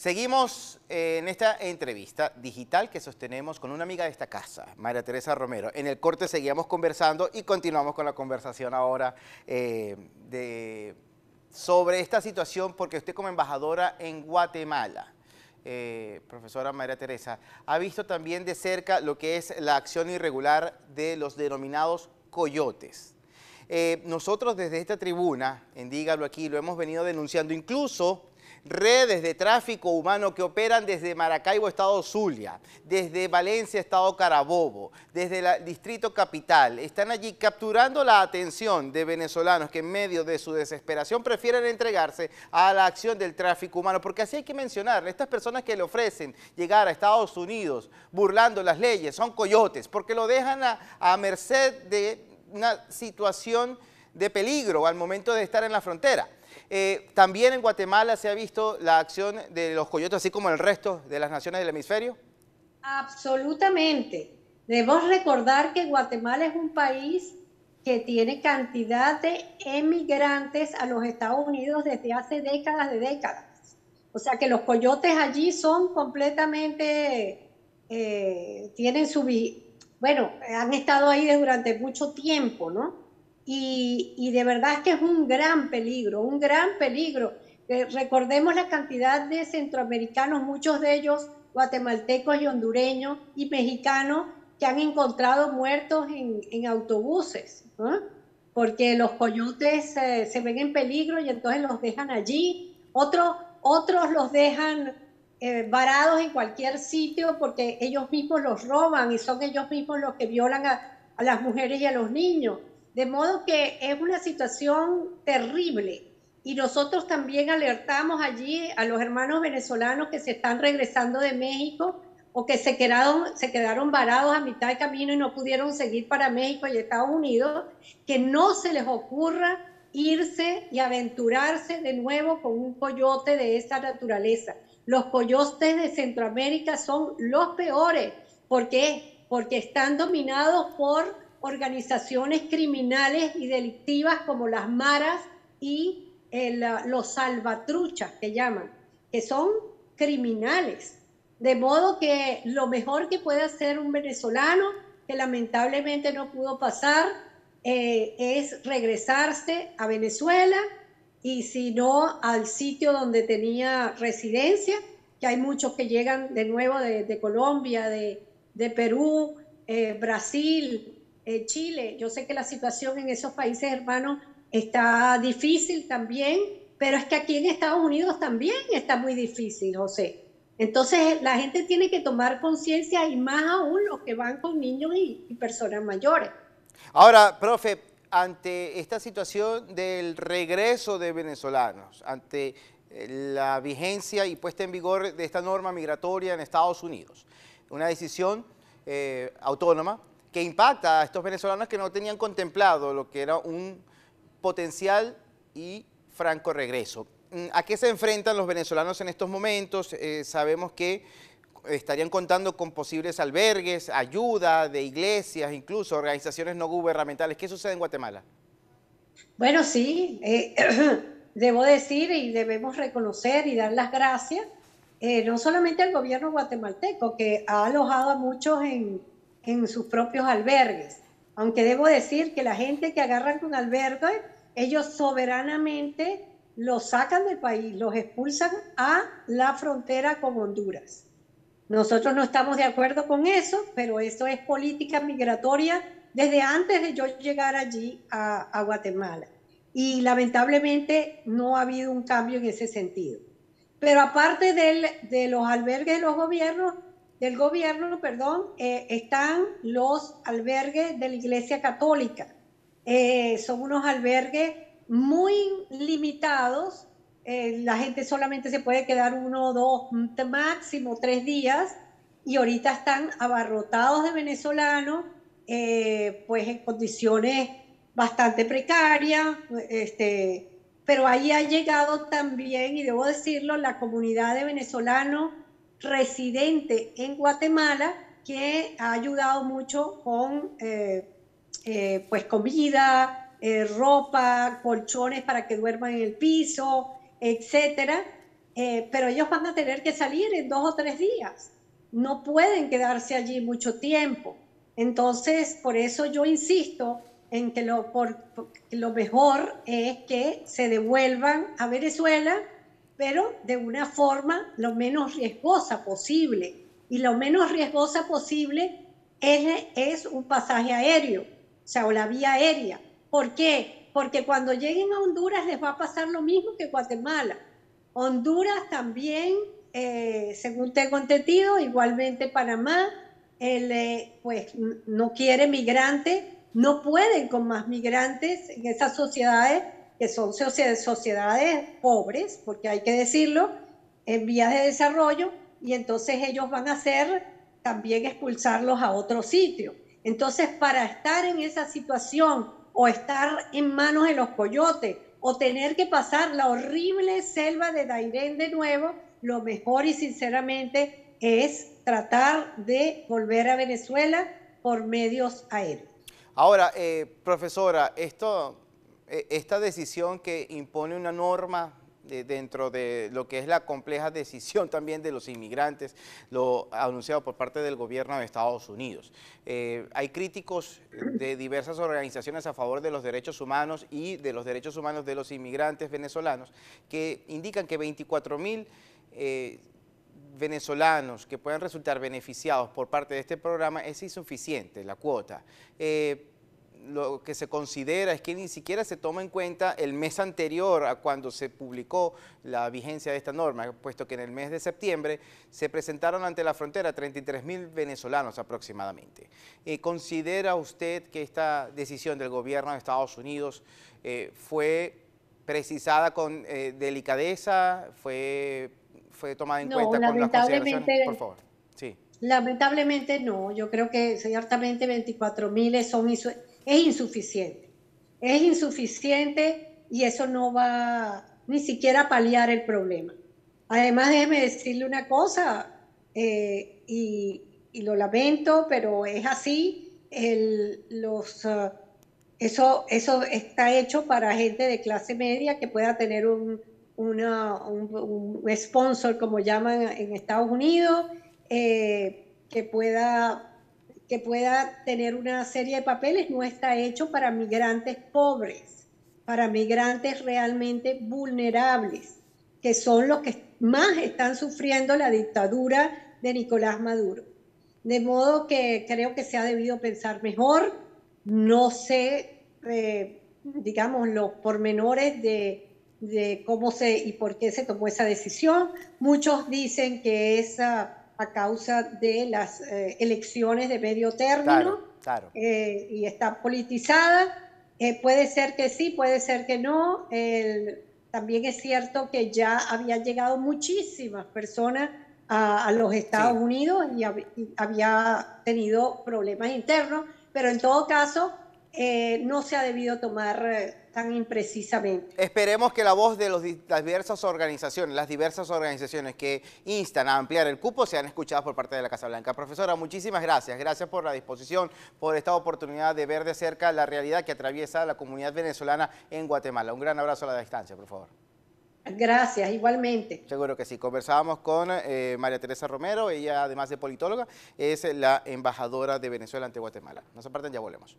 Seguimos eh, en esta entrevista digital que sostenemos con una amiga de esta casa, María Teresa Romero. En el corte seguíamos conversando y continuamos con la conversación ahora eh, sobre esta situación porque usted como embajadora en Guatemala, eh, profesora María Teresa, ha visto también de cerca lo que es la acción irregular de los denominados coyotes. nosotros desde esta tribuna, en Dígalo aquí, lo hemos venido denunciando, incluso redes de tráfico humano que operan desde Maracaibo, Estado Zulia, desde Valencia, Estado Carabobo, desde el Distrito Capital. Están allí capturando la atención de venezolanos que en medio de su desesperación prefieren entregarse a la acción del tráfico humano, porque así hay que mencionar, estas personas que le ofrecen llegar a Estados Unidos burlando las leyes son coyotes, porque lo dejan a, a merced de una situación de peligro al momento de estar en la frontera. Eh, también en Guatemala se ha visto la acción de los coyotes, así como el resto de las naciones del hemisferio. Absolutamente. Debemos recordar que Guatemala es un país que tiene cantidad de emigrantes a los Estados Unidos desde hace décadas de décadas. O sea que los coyotes allí son completamente, eh, tienen su, bueno, han estado ahí durante mucho tiempo, ¿no? Y, de verdad es que es un gran peligro, un gran peligro. Recordemos la cantidad de centroamericanos, muchos de ellos guatemaltecos y hondureños y mexicanos que han encontrado muertos en, autobuses, porque los coyotes eh, se ven en peligro y entonces los dejan allí. Otros, otros los dejan eh, varados en cualquier sitio porque ellos mismos los roban y son ellos mismos los que violan a las mujeres y a los niños. De modo que es una situación terrible. Y nosotros también alertamos allí a los hermanos venezolanos que se están regresando de México o que se quedaron, varados a mitad de camino y no pudieron seguir para México y Estados Unidos, que no se les ocurra irse y aventurarse de nuevo con un coyote de esa naturaleza. Los coyotes de Centroamérica son los peores. ¿Por qué? Porque están dominados por organizaciones criminales y delictivas como las maras y los salvatruchas que llaman, que son criminales. De modo que lo mejor que puede hacer un venezolano, que lamentablemente no pudo pasar, eh, es regresarse a Venezuela y si no al sitio donde tenía residencia, que hay muchos que llegan de nuevo de, Colombia, de, Perú, eh, Brasil, eh, Chile. Yo sé que la situación en esos países hermanos está difícil también, pero es que aquí en Estados Unidos también está muy difícil, José. Entonces la gente tiene que tomar conciencia y más aún los que van con niños y, y personas mayores. Ahora, profe, ante esta situación del regreso de venezolanos, ante eh, la vigencia y puesta en vigor de esta norma migratoria en Estados Unidos, una decisión eh, autónoma que impacta a estos venezolanos que no tenían contemplado lo que era un potencial y franco regreso. Mm, ¿A qué se enfrentan los venezolanos en estos momentos? Eh, sabemos que estarían contando con posibles albergues, ayuda de iglesias, incluso organizaciones no gubernamentales. ¿Qué sucede en Guatemala? Bueno, sí, eh, debo decir y debemos reconocer y dar las gracias, eh, no solamente al gobierno guatemalteco, que ha alojado a muchos en, en sus propios albergues. Aunque debo decir que la gente que agarran con albergue, ellos soberanamente los sacan del país, los expulsan a la frontera con Honduras. Nosotros no estamos de acuerdo con eso, pero eso es política migratoria desde antes de yo llegar allí a, Guatemala. Y lamentablemente no ha habido un cambio en ese sentido. Pero aparte de los albergues de los gobiernos, del gobierno, perdón, eh, están los albergues de la Iglesia Católica. Eh, son unos albergues muy limitados. Eh, la gente solamente se puede quedar uno, dos, máximo tres días. Y ahorita están abarrotados de venezolanos, pues en condiciones bastante precarias. Este, pero ahí ha llegado también, y debo decirlo, la comunidad de venezolanos residente en Guatemala que ha ayudado mucho con eh, eh, pues comida, eh, ropa, colchones para que duerman en el piso, etcétera. pero ellos van a tener que salir en dos o tres días. No pueden quedarse allí mucho tiempo. Entonces, por eso yo insisto en que lo mejor es que se devuelvan a Venezuela, pero de una forma lo menos riesgosa posible. Y lo menos riesgosa posible es, es un pasaje aéreo, o sea, o la vía aérea. ¿Por qué? Porque cuando lleguen a Honduras les va a pasar lo mismo que Guatemala. Honduras también, eh, según tengo entendido, igualmente Panamá, eh, pues no quiere migrantes, no pueden con más migrantes en esas sociedades que son sociedades pobres, porque hay que decirlo, en vías de desarrollo, y entonces ellos van a hacer también expulsarlos a otro sitio. Entonces, para estar en esa situación o estar en manos de los coyotes o tener que pasar la horrible selva de Dairén de nuevo, lo mejor y sinceramente es tratar de volver a Venezuela por medios aéreos. Ahora, eh, profesora, esto, esta decisión que impone una norma dentro de lo que es la compleja decisión también de los inmigrantes, lo anunciado por parte del gobierno de Estados Unidos. Eh, hay críticos de diversas organizaciones a favor de los derechos humanos y de los derechos humanos de los inmigrantes venezolanos que indican que 24 mil eh, venezolanos que puedan resultar beneficiados por parte de este programa es insuficiente, la cuota. Eh, lo que se considera es que ni siquiera se toma en cuenta el mes anterior a cuando se publicó la vigencia de esta norma, puesto que en el mes de septiembre se presentaron ante la frontera 33 mil venezolanos aproximadamente. Eh, ¿Considera usted que esta decisión del gobierno de Estados Unidos eh, fue precisada con eh, delicadeza, fue, fue tomada en cuenta con las consideraciones? Por favor. Sí. Lamentablemente no, yo creo que ciertamente 24 mil son es insuficiente. Es insuficiente y eso no va ni siquiera a paliar el problema. Además, déjeme decirle una cosa, eh, y, lo lamento, pero es así, los, uh, eso, eso está hecho para gente de clase media que pueda tener un, un, sponsor, como llaman en Estados Unidos, eh, que pueda que pueda tener una serie de papeles no está hecho para migrantes pobres, para migrantes realmente vulnerables, que son los que más están sufriendo la dictadura de Nicolás Maduro. De modo que creo que se ha debido pensar mejor. No sé, eh, digamos, los pormenores de, de cómo se y por qué se tomó esa decisión. Muchos dicen que esa a causa de las eh, elecciones de medio término eh, y está politizada. Eh, puede ser que sí, puede ser que no. también es cierto que ya había llegado muchísimas personas a, los Estados Unidos y, había tenido problemas internos, pero en todo caso no se ha debido tomar tan imprecisamente. Esperemos que la voz de las diversas organizaciones, las diversas organizaciones que instan a ampliar el cupo sean escuchadas por parte de la Casa Blanca. Profesora, muchísimas gracias. Gracias por la disposición, por esta oportunidad de ver de cerca la realidad que atraviesa la comunidad venezolana en Guatemala. Un gran abrazo a la distancia, por favor. Gracias, igualmente. Seguro que sí. Conversábamos con eh, María Teresa Romero, ella además de politóloga, es la embajadora de Venezuela ante Guatemala. No se aparten, ya volvemos.